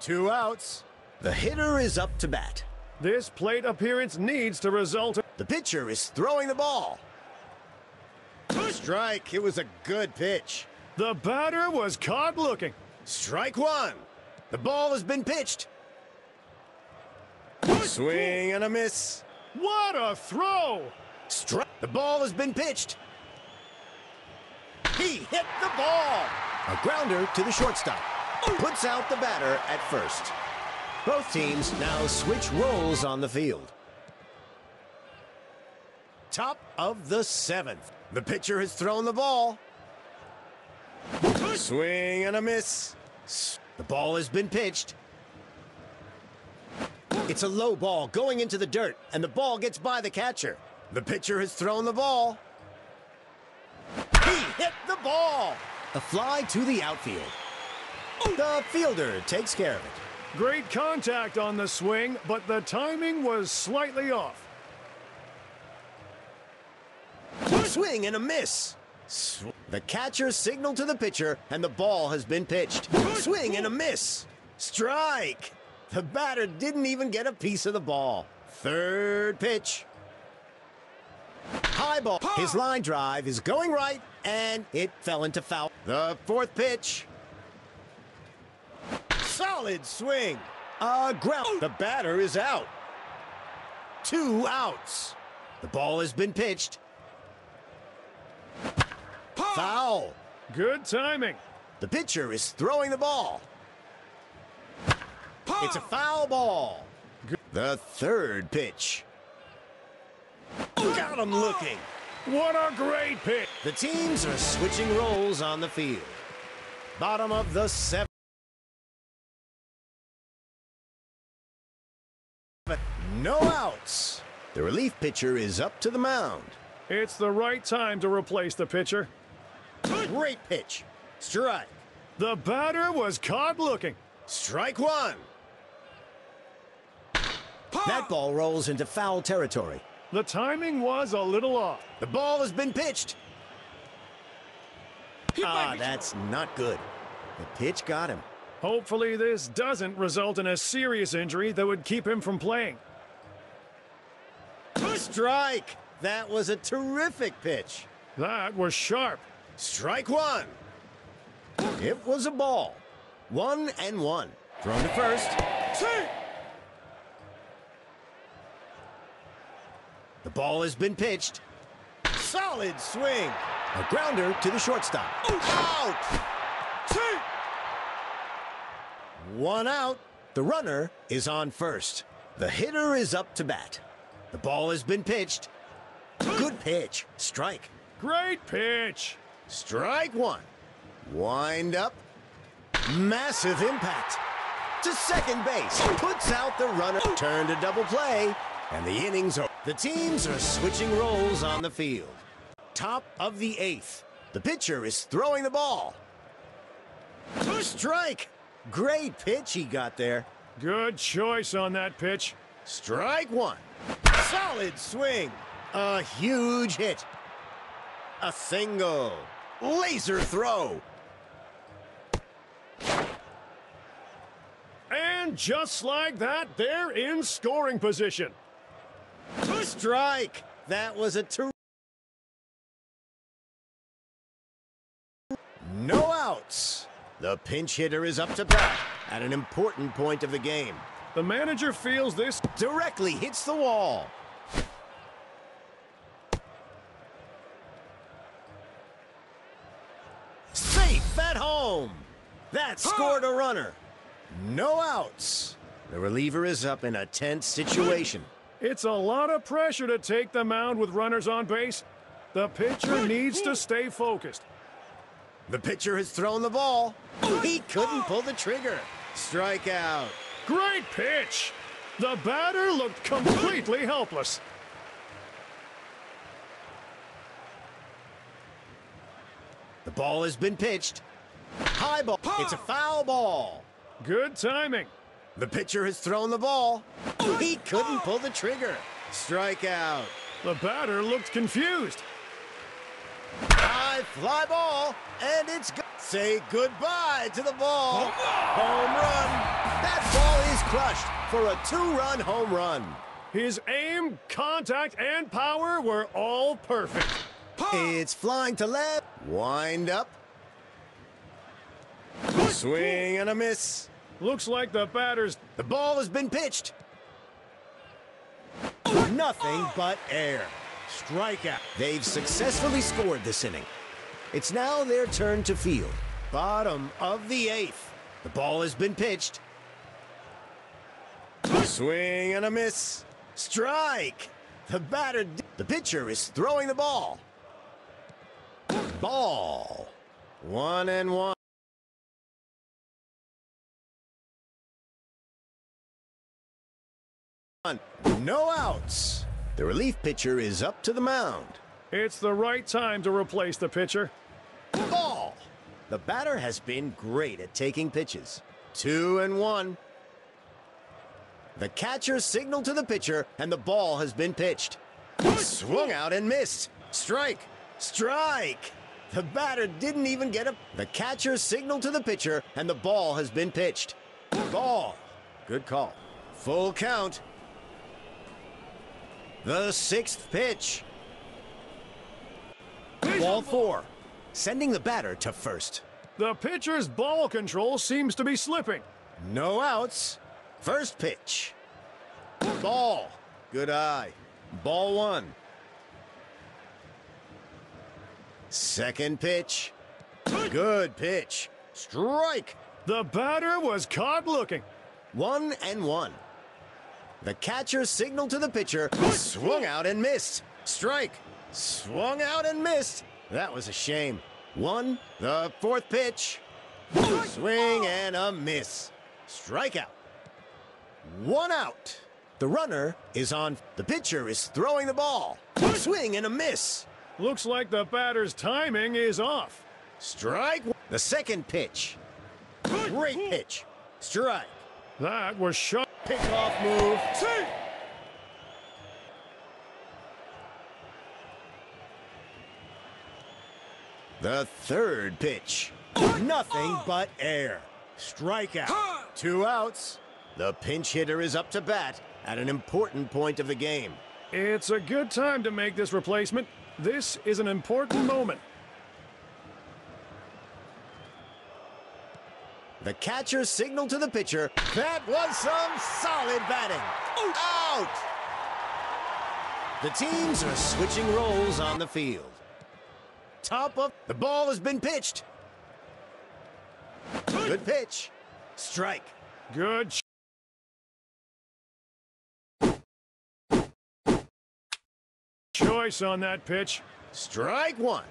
Two outs. The hitter is up to bat. This plate appearance needs to result. The pitcher is throwing the ball. Strike. It was a good pitch. The batter was caught looking. Strike one. The ball has been pitched. Swing and a miss. What a throw! Strike. The ball has been pitched. He hit the ball. A grounder to the shortstop. Puts out the batter at first. Both teams now switch roles on the field. Top of the seventh. The pitcher has thrown the ball. Swing and a miss. The ball has been pitched. It's a low ball going into the dirt, and the ball gets by the catcher. The pitcher has thrown the ball. He hit the ball. A fly to the outfield. The fielder takes care of it. Great contact on the swing, but the timing was slightly off. Swing and a miss. The catcher signaled to the pitcher, and the ball has been pitched. Swing and a miss. Strike. The batter didn't even get a piece of the ball. Third pitch. High ball. His line drive is going right, and it fell into foul. The fourth pitch. Solid swing. A ground. The batter is out. Two outs. The ball has been pitched. Foul. Good timing. The pitcher is throwing the ball. It's a foul ball. The third pitch. Got him looking. What a great pitch. The teams are switching roles on the field. Bottom of the seventh. The relief pitcher is up to the mound. It's the right time to replace the pitcher. Great pitch. Strike. The batter was caught looking. Strike one. That ball rolls into foul territory. The timing was a little off. The ball has been pitched. Ah, that's not good. The pitch got him. Hopefully, this doesn't result in a serious injury that would keep him from playing. Strike. That was a terrific pitch. That was sharp. Strike one. It was a ball. One and one. Thrown to first. Two. The ball has been pitched. Solid swing. A grounder to the shortstop. Out. One out. The runner is on first. The hitter is up to bat. The ball has been pitched. Good pitch. Strike. Great pitch. Strike one. Wind up. Massive impact. To second base. Puts out the runner. Turn to double play. And the innings are. The teams are switching roles on the field. Top of the eighth. The pitcher is throwing the ball. Strike. Great pitch he got there. Good choice on that pitch. Strike one. Solid swing. A huge hit. A single. Laser throw. And just like that, they're in scoring position. Strike. That was a ter- No outs. The pinch hitter is up to bat at an important point of the game. The manager feels this. Directly hits the wall. Safe at home. That scored a runner. No outs. The reliever is up in a tense situation. It's a lot of pressure to take the mound with runners on base. The pitcher needs to stay focused. The pitcher has thrown the ball. He couldn't pull the trigger. Strikeout. Great pitch. The batter looked completely helpless. The ball has been pitched. High ball. It's a foul ball. Good timing. The pitcher has thrown the ball. He couldn't pull the trigger. Strikeout. The batter looked confused. High fly ball, and it's go- say goodbye to the ball. Home crushed for a two-run home run. His aim, contact, and power were all perfect. It's flying to left. Wind up. Swing and a miss. Looks like the batter's The ball has been pitched. Nothing but air. Strikeout. They've successfully scored this inning. It's now their turn to field. Bottom of the eighth. The ball has been pitched. Swing and a miss. Strike. The batter. The pitcher is throwing the ball. Ball. One and one. No outs. The relief pitcher is up to the mound. It's the right time to replace the pitcher. Ball. The batter has been great at taking pitches. Two and one. The catcher signaled to the pitcher, and the ball has been pitched. Swung out and missed. Strike. Strike. The batter didn't even get a. The catcher signaled to the pitcher, and the ball has been pitched. Ball. Good call. Full count. The sixth pitch. Ball four. Sending the batter to first. The pitcher's ball control seems to be slipping. No outs. First pitch. Ball. Good eye. Ball one. Second pitch. Good pitch. Strike. The batter was caught looking. One and one. The catcher signaled to the pitcher, swung out and missed. Strike. Swung out and missed. That was a shame. One, the fourth pitch. Swing and a miss. Strikeout. One out. The runner is on. The pitcher is throwing the ball. Swing and a miss. Looks like the batter's timing is off. Strike. The second pitch. Great pitch. Strike. That was shot. Pickoff move. The third pitch. Nothing oh. but air. Strikeout. Two outs. The pinch hitter is up to bat at an important point of the game. It's a good time to make this replacement. This is an important moment. The catcher signaled to the pitcher. That was some solid batting. Out! The teams are switching roles on the field. Top of the ball has been pitched. Good pitch. Strike. Good. Choice on that pitch. Strike one.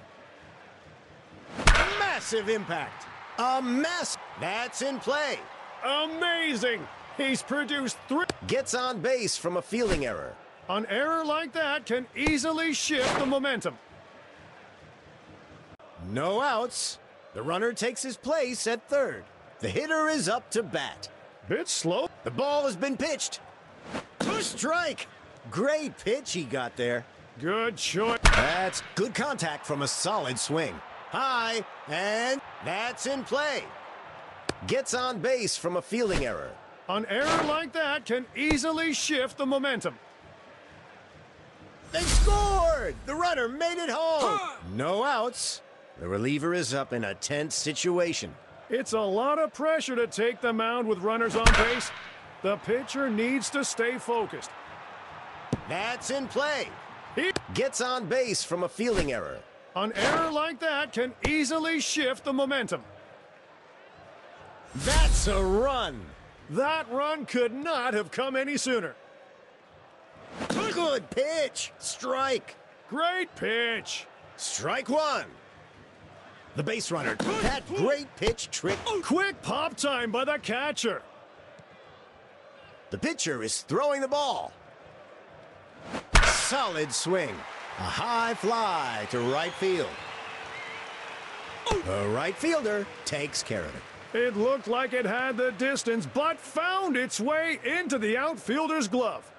Massive impact. A mess. That's in play. Amazing! He's produced three. Gets on base from a fielding error. An error like that can easily shift the momentum. No outs. The runner takes his place at third. The hitter is up to bat. Bit slow. The ball has been pitched. Two Strike. Great pitch he got there. Good choice. That's good contact from a solid swing. High, and that's in play. Gets on base from a fielding error. An error like that can easily shift the momentum. They scored! The runner made it home. No outs. The reliever is up in a tense situation. It's a lot of pressure to take the mound with runners on base. The pitcher needs to stay focused. That's in play. He- Gets on base from a fielding error. An error like that can easily shift the momentum. That's a run. That run could not have come any sooner. Good pitch. Strike. Great pitch. Strike one. The base runner. That great pitch trick. Quick pop time by the catcher. The pitcher is throwing the ball. Solid swing. A high fly to right field. The right fielder takes care of it. It looked like it had the distance, but found its way into the outfielder's glove.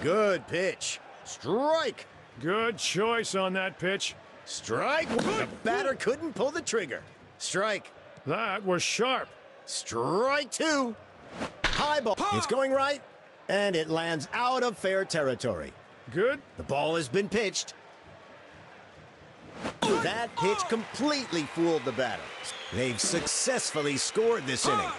Good pitch. Strike. Good choice on that pitch. Strike. The batter couldn't pull the trigger. Strike. That was sharp. Strike two. High ball. It's going right, and it lands out of fair territory. Good. The ball has been pitched. That pitch completely fooled the batter. They've successfully scored this inning.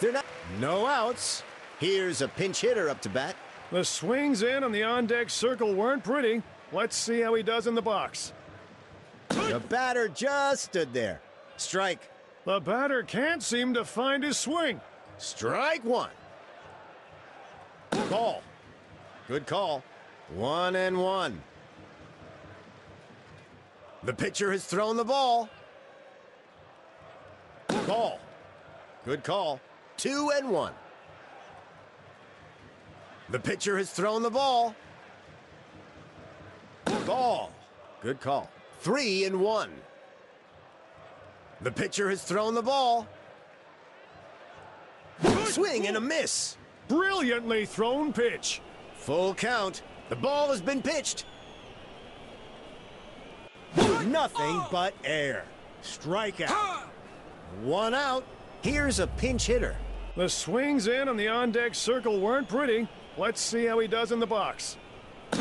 They're not. No outs. Here's a pinch hitter up to bat. The swings in on the on-deck circle weren't pretty. Let's see how he does in the box. The batter just stood there. Strike. The batter can't seem to find his swing. Strike one. Call. Good call. One and one. The pitcher has thrown the ball. Call. Good call. Two and one. The pitcher has thrown the ball. Call. Good call. Three and one. The pitcher has thrown the ball. Swing and a miss. Brilliantly thrown pitch. Full count. The ball has been pitched. Nothing oh. but air. Strikeout. One out. Here's a pinch hitter. The swings in on the on-deck circle weren't pretty. Let's see how he does in the box.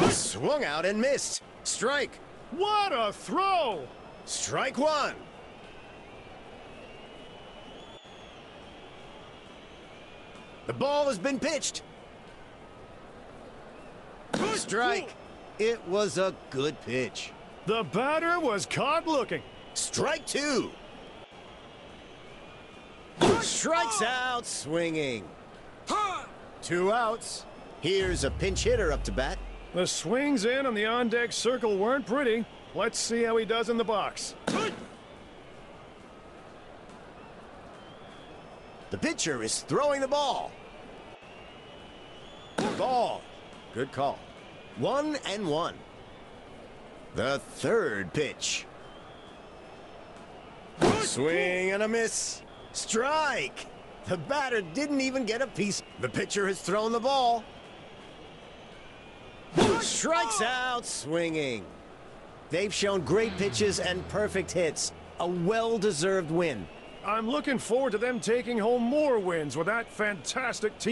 Swung out and missed. Strike. What a throw! Strike one. The ball has been pitched. Strike. It was a good pitch. The batter was caught looking. Strike two. Strikes out swinging. Two outs. Here's a pinch hitter up to bat. The swings in on the on-deck circle weren't pretty. Let's see how he does in the box. The pitcher is throwing the ball. Ball. Good call. One and one. The third pitch. Swing and a miss. Strike. The batter didn't even get a piece. The pitcher has thrown the ball. Strikes out swinging. They've shown great pitches and perfect hits. A well-deserved win. I'm looking forward to them taking home more wins with that fantastic team.